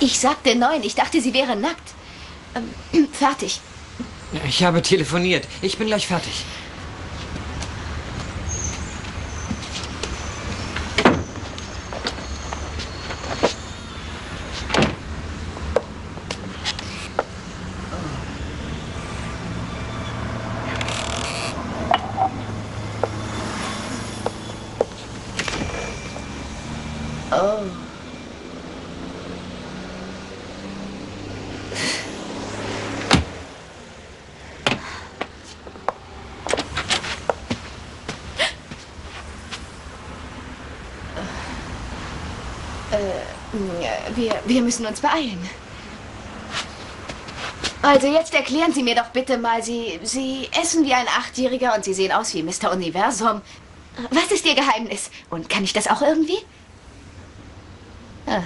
Ich sagte neun. Ich dachte, sie wäre nackt. Ähm, fertig. Ich habe telefoniert. Ich bin gleich fertig. Oh. Äh, wir, wir müssen uns beeilen. Also jetzt erklären Sie mir doch bitte mal, Sie, Sie essen wie ein Achtjähriger und Sie sehen aus wie Mr. Universum. Was ist Ihr Geheimnis? Und kann ich das auch irgendwie? Ah.